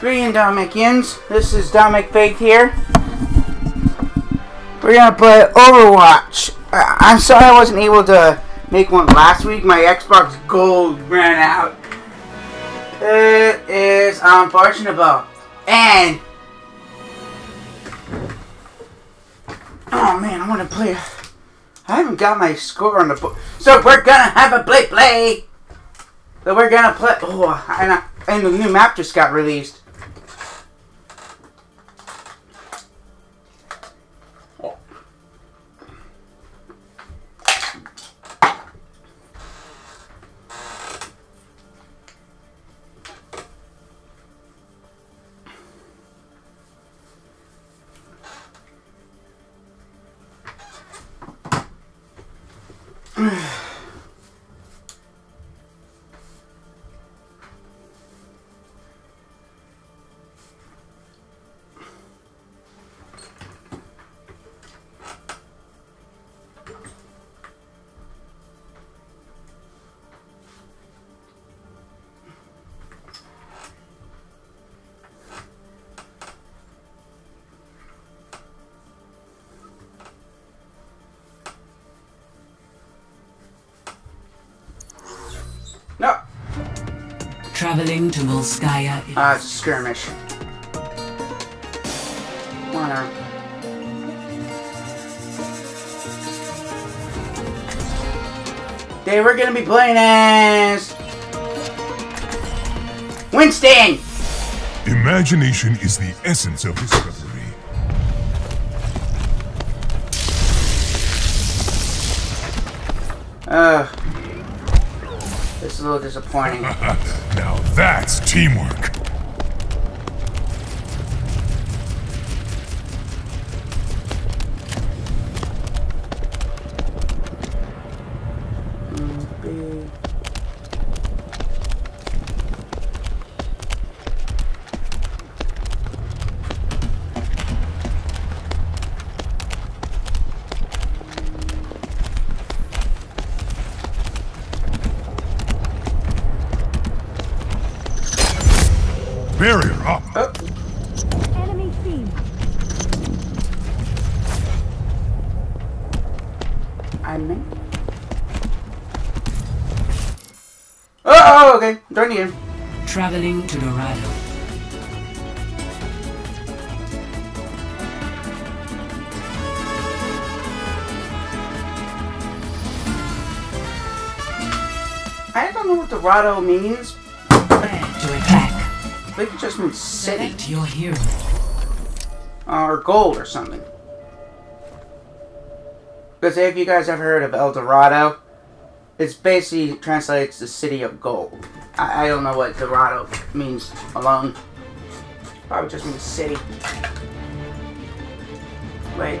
Greetings, Dominikians. This is Dominic Faith here. We're gonna play Overwatch. I- I'm sorry I wasn't able to make one last week. My Xbox Gold ran out. It is unfortunate, and oh man, I want to play. I haven't got my score on the book, so we're gonna have a play play. So we're gonna play. Oh, and, I, and the new map just got released. Traveling to Volskaya. Ah, it's a skirmish. Wanna. They were gonna be playing as Winston. Imagination is the essence of discovery. Ugh. Little disappointing. now that's teamwork. Traveling to Dorado. I don't know what Dorado means. To attack. I think it just means city. Select your hero. Uh, or gold or something. Because have you guys ever heard of El Dorado? It's basically translates the city of gold. I, I don't know what Dorado means alone. Probably just means city. Wait.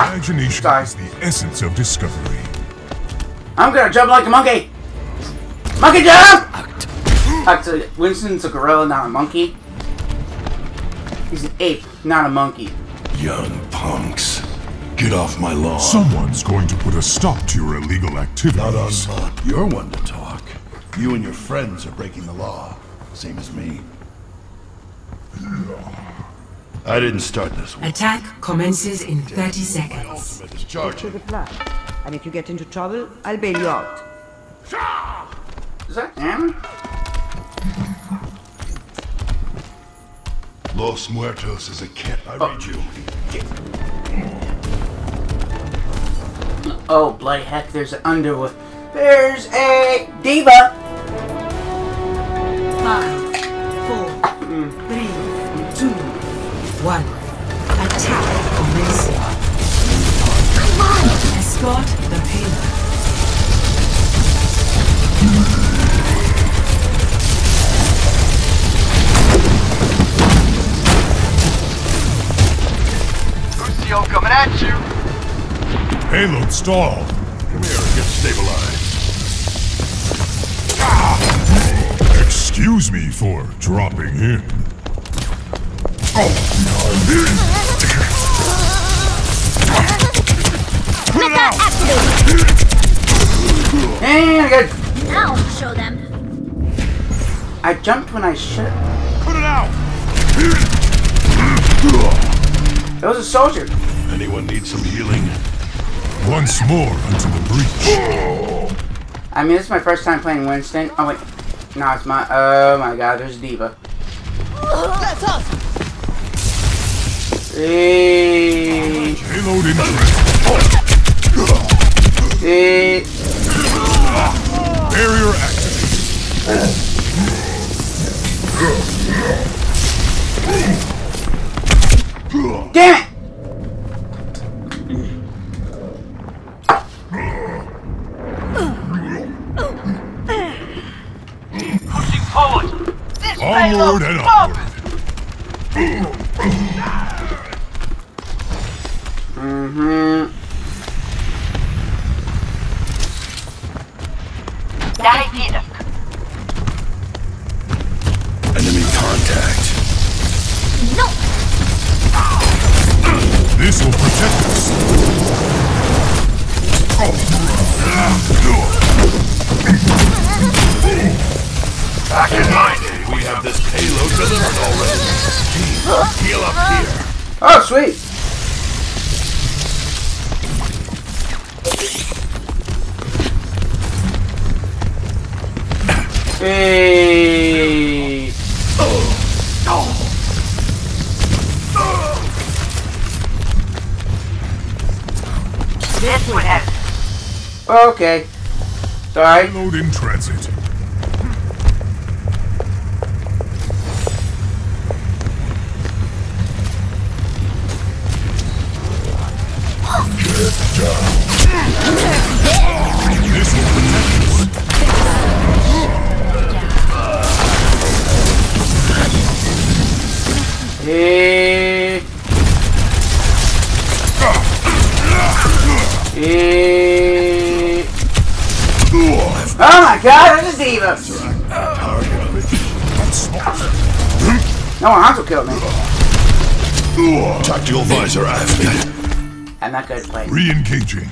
Imagination Sorry. is the essence of discovery. I'm gonna jump like a monkey! Monkey jump! Actually, Winston's a gorilla, not a monkey. He's an ape, not a monkey. Young punks. Get off my lawn. Someone's going to put a stop to your illegal activity. Not on activities. You're one to talk. You and your friends are breaking the law. Same as me. I didn't start this one. Attack commences in 30 seconds. Ultimate is charging. the plan. And if you get into trouble, I'll bail you out. Is that Aaron? Los Muertos is a camp. I read you. Oh, bloody heck, there's an Underwood. There's a D.Va! Five, four, three, two, one. Payload stalled. Come here and get stabilized. Excuse me for dropping in. Put it out! And pretty good. Now I'll show them. I jumped when I should. Put it out! It was a soldier. Anyone need some healing? Once more unto the breach. I mean, this is my first time playing Winston. Oh wait, no, it's my. Oh my God, there's D.Va. That's us! Hey, Payload in transit. hey. Barrier activated. Damn it! Mm-hmm. This would. Okay. Sorry. Payload in transit. Hey. Oh my god, there's a D.Va! No, Hanzo killed me. Tactical visor activated. I'm not good at playing. Re-engaging.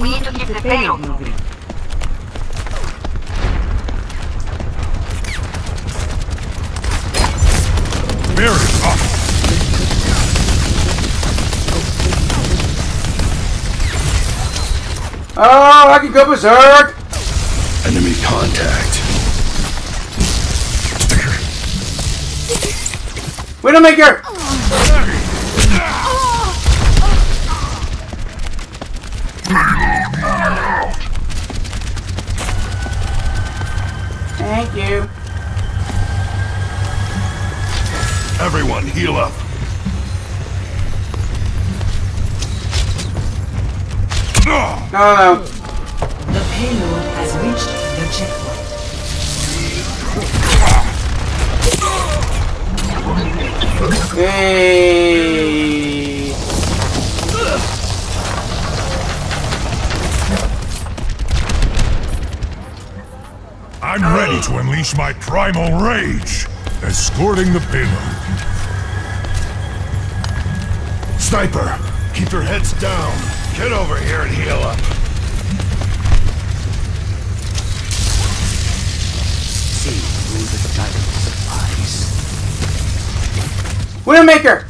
We need to keep the payload moving. Barrier up. Oh, I can go berserk! Enemy contact. Widowmaker! Thank you. Everyone heal up. No, no. The payload has reached the checkpoint. Hey. I'm ready to unleash my primal rage. Escorting the payload. Sniper, keep your heads down. Get over here and heal up. See who the giant supplies. Widowmaker!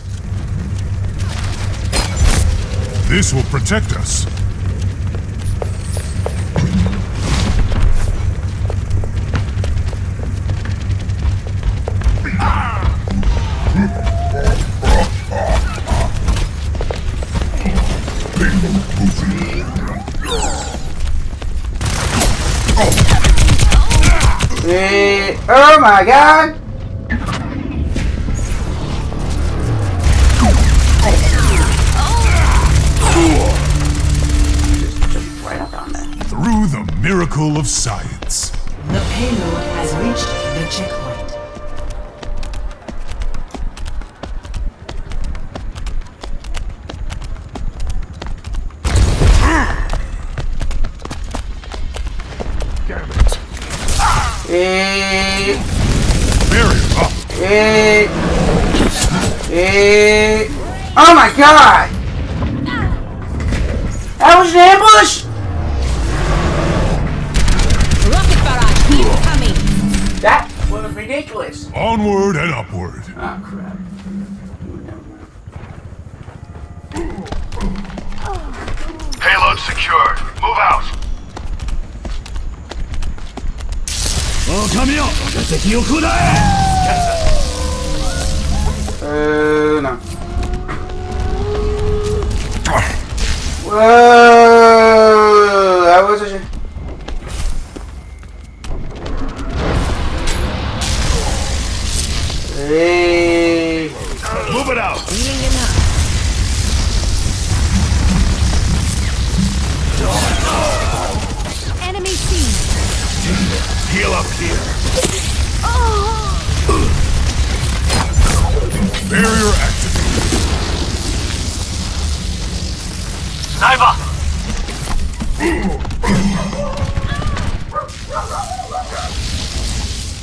This will protect us. My god! Just right up on that. Through the miracle of science. The payload has reached the checkpoint. Hey. Barrier up. Hey. Hey. Oh my god! that was an ambush? Rocket barrage, keep coming. That was ridiculous. Onward and upward. Oh, crap. Payload secured. Move out. 狼よ敵を食うな Uh, No.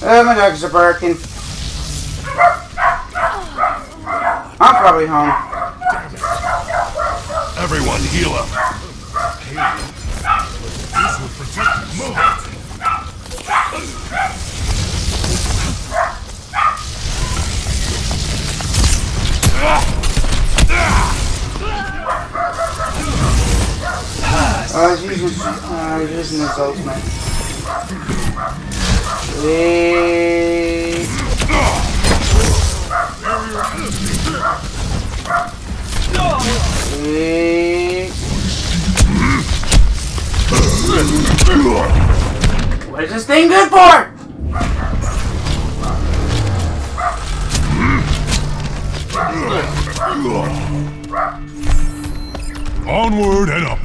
Oh, my dogs are barking. I'm probably home. Everyone heal up. This will protect. Oh, he's using, uh, he's using his ultimate. What is this thing good for? Onward and upward.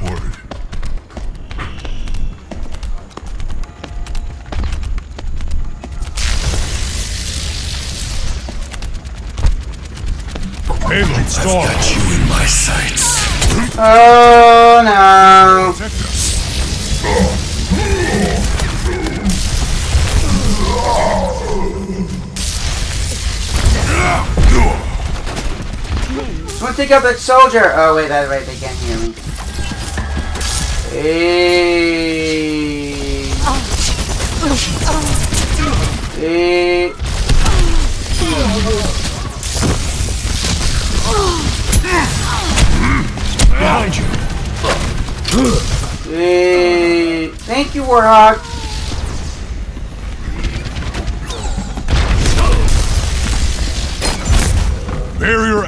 Take out that soldier. Oh wait, that's right. They can't hear me. Hey. Hey. Behind you. Hey. Thank you, Warhawk. Barrier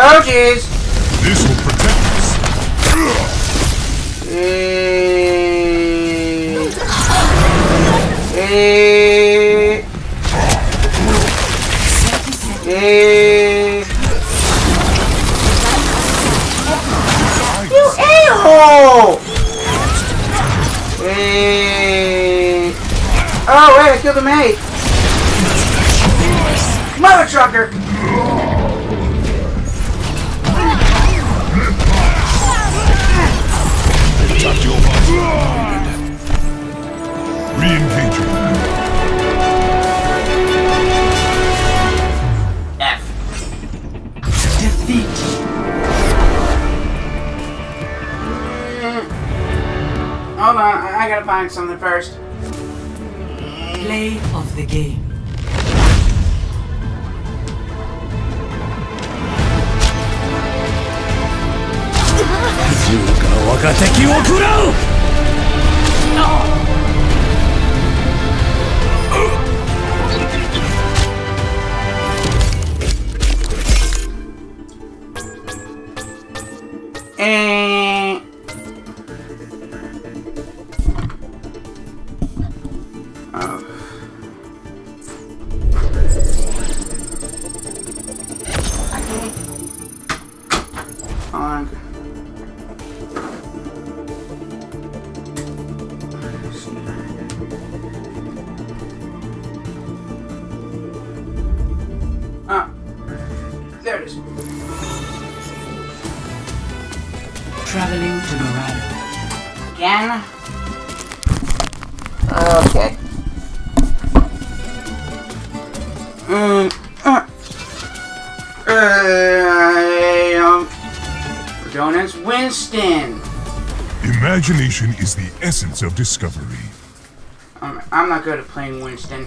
Oh jeez. This will protect us. Hey. Hey. Hey. You a-hole! Hey. Oh wait, I killed a mate. Mother trucker. Re-engaging. F. Defeat. Hold on, I I gotta find something first. Play of the game. 若敵を食らう。Um, we're going as Winston. Imagination is the essence of discovery. I'm, I'm not good at playing Winston.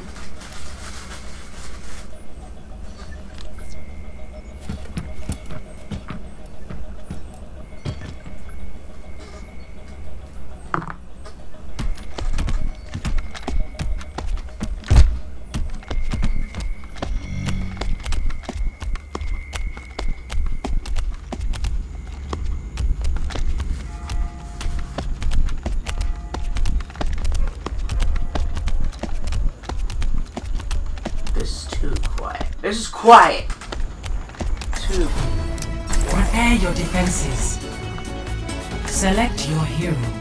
This is too quiet. This is quiet. Too. Prepare your defenses. Select your hero.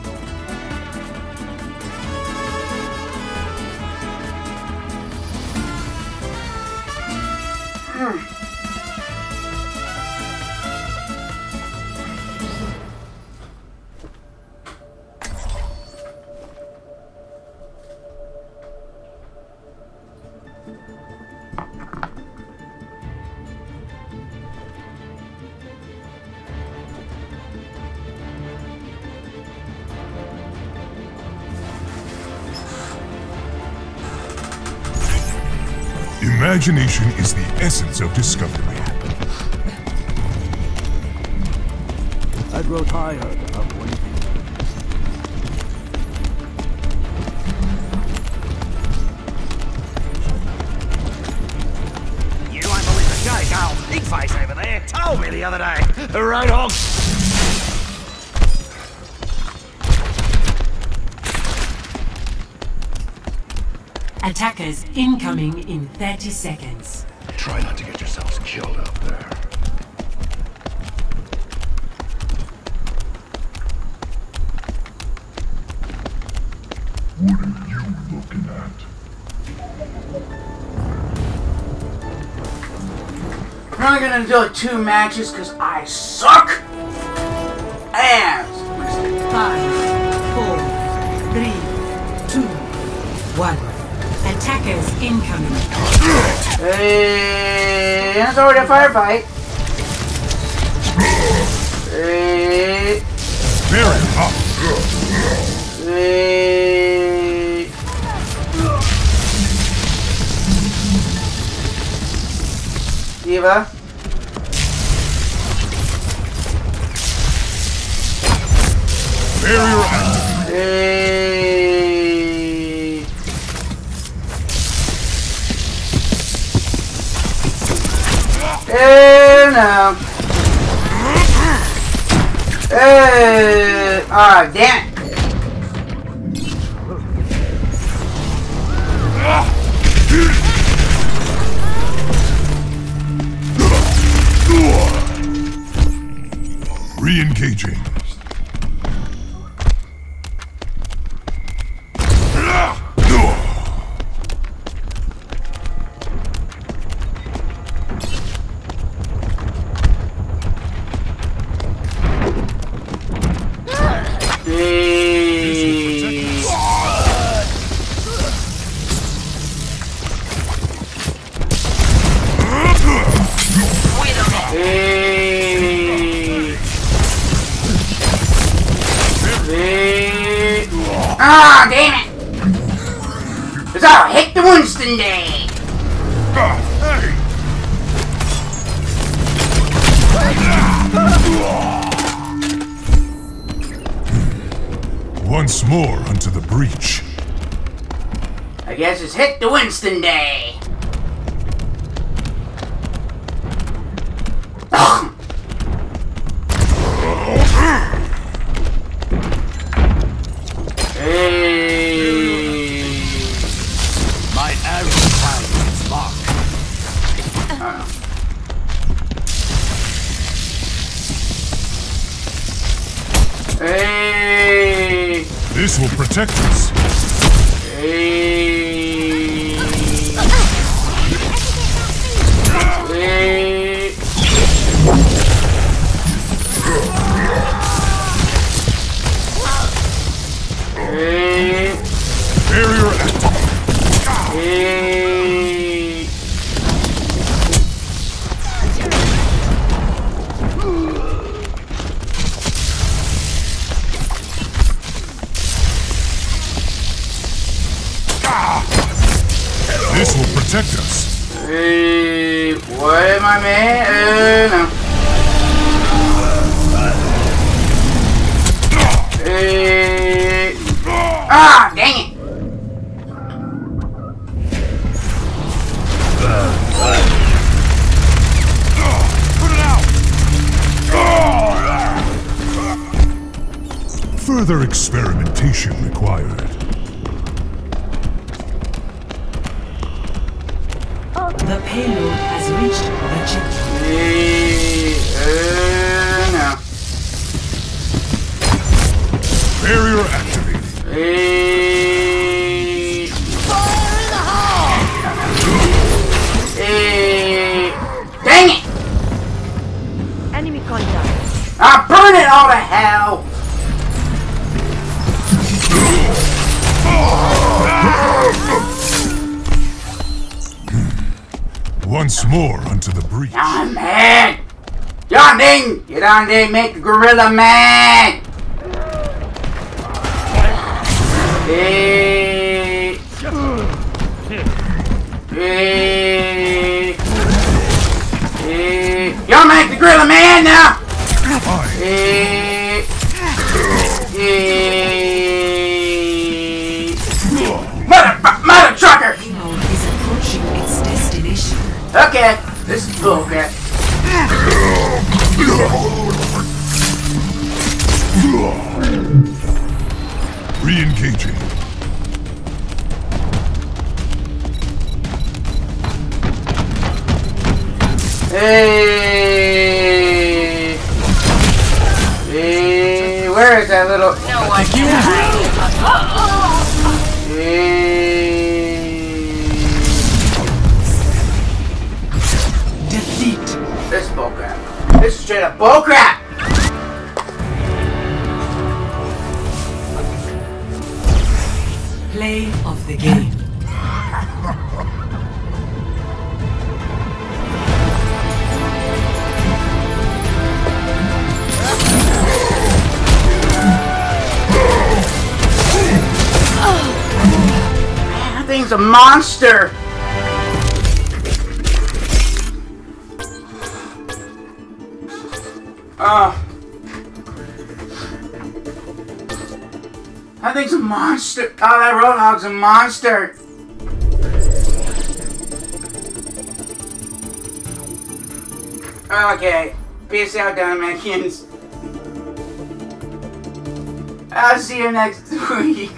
Imagination is the essence of discovery. I grow tired of waiting. You won't believe the shake old pig face over there told me the other day. Right on. Attackers incoming in 30 seconds. Try not to get yourselves killed out there. What are you looking at? We're only gonna do two matches because I suck. And Five, four, three, two, one. Attackers incoming. Eh, hey, it's already a firefight. Eh. Eh. Hey, Very hot. hey. D.Va. Barrier active. Hey. Hey, no. Hey. Ah, damn. Re-engaging. Ah, damn it! It's all hit the Winston Day! Ah, hey! Once more unto the breach. I guess it's hit the Winston Day! Hey! This will protect us. Hey! This will protect us. Hey. What am I man? Hey. Ah, dang it. Put it out. Further experimentation required. The payload has reached the checkpoint. Uh, no. Barrier activated. Hey. Hey. Dang it! Enemy contact. I burn it all to hell! Once more unto the breach. I'm mad! John Ding! Get on there, make the gorilla mad! Hey. Hey. Hey. Y'all make the gorilla man now! Hey. This is bullcrap. Re-engaging. Hey. Hey, where is that little? No one straight up bullcrap. Play of the game. That thing's a monster. Oh. That thing's a monster. Oh, that Roadhog's a monster. Okay. Peace out, Dalmatians. I'll see you next week.